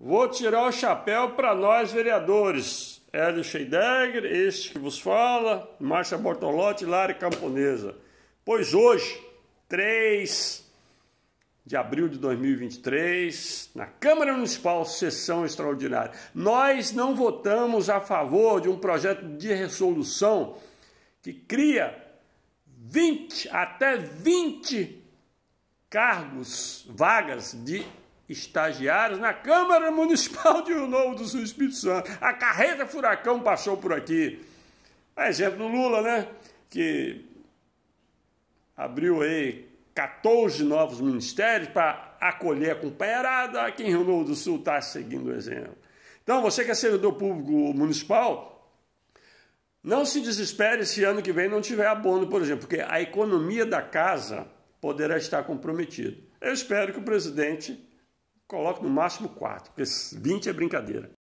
Vou tirar o chapéu para nós vereadores. Hélio Scheidegger, este que vos fala, Márcia Bortolotti Lari Camponesa. Pois hoje, 3 de abril de 2023, na Câmara Municipal, sessão extraordinária, nós não votamos a favor de um projeto de resolução que cria 20 até 20 cargos, vagas de estagiários na Câmara Municipal de Rio Novo do Sul Espírito Santo. A carreta furacão passou por aqui. A exemplo do Lula, né? Que abriu aí 14 novos ministérios para acolher a companheirada. Aqui em Rio Novo do Sul está seguindo o exemplo. Então, você que é servidor público municipal, não se desespere se ano que vem não tiver abono, por exemplo, porque a economia da casa poderá estar comprometida. Eu espero que o presidente Coloque no máximo 4, porque 20 é brincadeira.